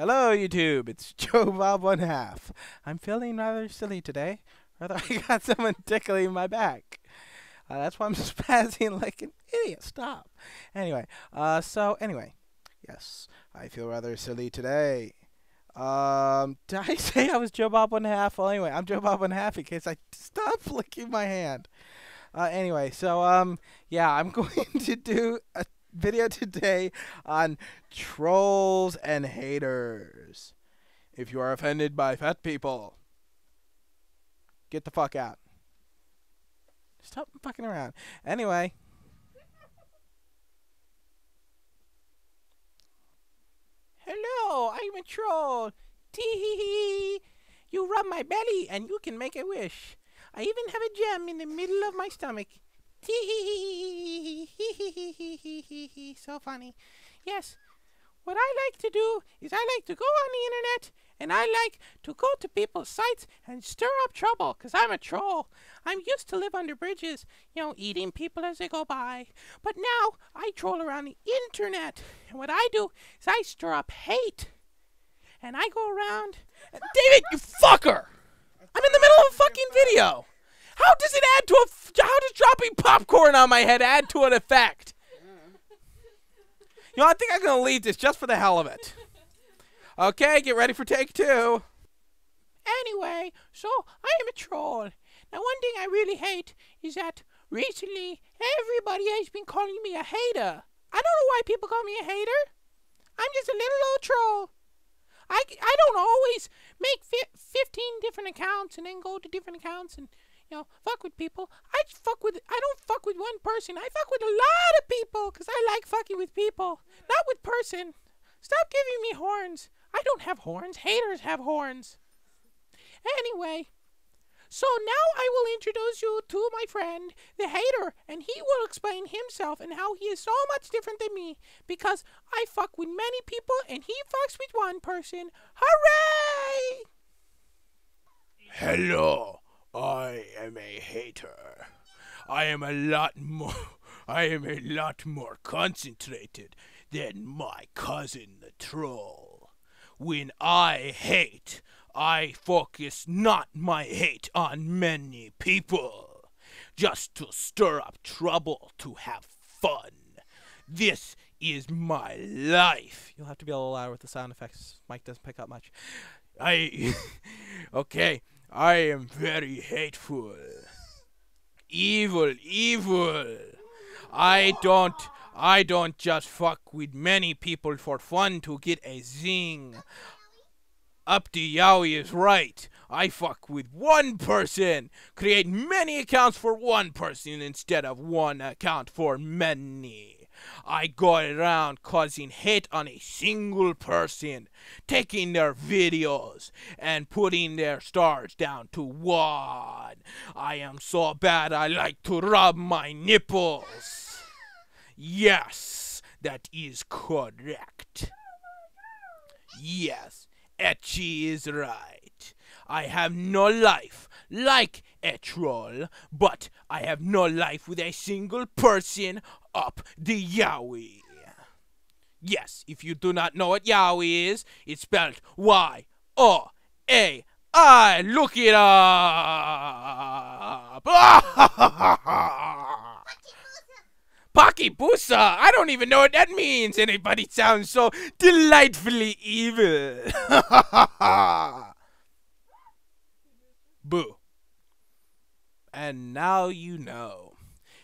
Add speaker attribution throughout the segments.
Speaker 1: Hello, YouTube. It's Joe Bob One Half. I'm feeling rather silly today. Rather, I got someone tickling my back. Uh, that's why I'm spazzing like an idiot. Stop. Anyway, uh, so anyway, yes, I feel rather silly today. Um, did I say I was Joe Bob One Half? Well, anyway, I'm Joe Bob One Half in case I stop licking my hand. Uh, anyway, so um, yeah, I'm going to do a video today on trolls and haters. If you are offended by fat people, get the fuck out. Stop fucking around. Anyway. Hello, I'm a troll. Tee hee You rub my belly and you can make a wish. I even have a gem in the middle of my stomach. So funny. Yes. What I like to do is I like to go on the internet and I like to go to people's sites and stir up trouble because I'm a troll. I'm used to live under bridges, you know, eating people as they go by. But now I troll around the internet. And what I do is I stir up hate. And I go around. David, you fucker! I'm in the middle of a fucking video! How does it add to a. How does dropping popcorn on my head add to an effect? You know, I think I'm going to leave this just for the hell of it. Okay, get ready for take two. Anyway, so I am a troll. Now, one thing I really hate is that recently everybody has been calling me a hater. I don't know why people call me a hater. I'm just a little old troll. I, I don't always make fi- 15 different accounts and then go to different accounts and you know, fuck with people. I fuck with, I don't fuck with one person. I fuck with a lot of people because I like fucking with people, not with person. Stop giving me horns. I don't have horns. Haters have horns. Anyway, so now I will introduce you to my friend, the hater, and he will explain himself and how he is so much different than me because I fuck with many people and he fucks with one person. Hooray!
Speaker 2: Hello. I am a hater. I am a lot more I am a lot more concentrated than my cousin the troll. When I hate, I focus not my hate on many people, just to stir up trouble to have fun. This is my life.
Speaker 1: You'll have to be a little louder with the sound effects. Mike doesn't pick up much.
Speaker 2: I okay. I am very hateful. Evil, evil. I don't I don't just fuck with many people for fun to get a zing. Up to Yaoi is right. I fuck with one person. Create many accounts for one person instead of one account for many. I go around causing hate on a single person, taking their videos and putting their stars down to one. I am so bad I like to rub my nipples. Yes, that is correct. Yes, Ecchi is right. I have no life like a troll, but I have no life with a single person up the Yaoi. Yes, if you do not know what Yaoi is, it's spelled Y O A I. Look it up. Pakibusa! I don't even know what that means, Anybody sounds so delightfully evil. Boo. And now you know.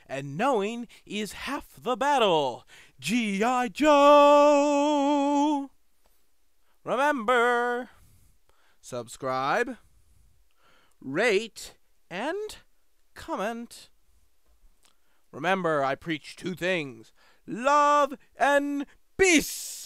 Speaker 2: And knowing is half the battle. G.I. Joe! Remember, subscribe, rate, and comment. Remember, I preach two things love and peace.